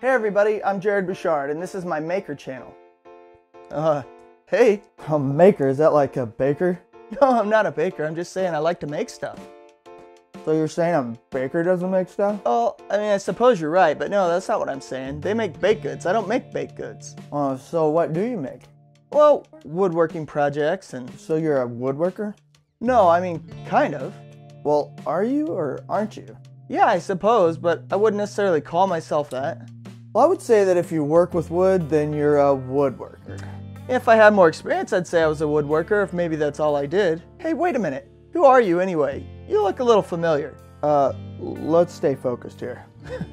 Hey everybody, I'm Jerrod Bouchard and this is my Maker channel. Uh, hey. A maker, is that like a baker? No, I'm not a baker, I'm just saying I like to make stuff. So you're saying a baker doesn't make stuff? Oh, I mean, I suppose you're right, but no, that's not what I'm saying. They make baked goods, I don't make baked goods. Uh, so what do you make? Well, woodworking projects and... So you're a woodworker? No, I mean, kind of. Well, are you or aren't you? Yeah, I suppose, but I wouldn't necessarily call myself that. Well, I would say that if you work with wood, then you're a woodworker. If I had more experience, I'd say I was a woodworker, if maybe that's all I did. Hey, wait a minute. Who are you anyway? You look a little familiar. Uh, let's stay focused here.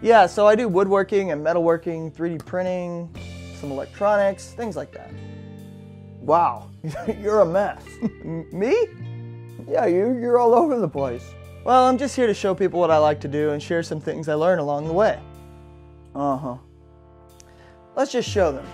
yeah, so I do woodworking and metalworking, 3D printing, some electronics, things like that. Wow, you're a mess. Me? Yeah, you, you're all over the place. Well, I'm just here to show people what I like to do and share some things I learn along the way. Uh-huh. Let's just show them,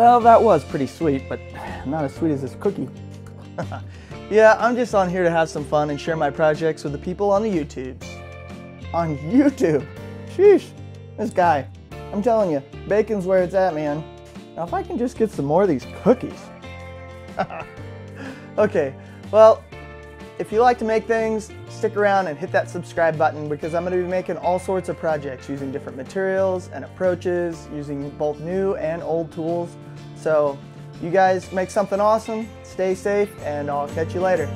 Well, that was pretty sweet, but not as sweet as this cookie. yeah, I'm just on here to have some fun and share my projects with the people on the YouTubes. On YouTube? Sheesh, this guy. I'm telling you, bacon's where it's at, man. Now, if I can just get some more of these cookies. okay, well, if you like to make things, stick around and hit that subscribe button because I'm going to be making all sorts of projects using different materials and approaches, using both new and old tools. So you guys make something awesome, stay safe, and I'll catch you later.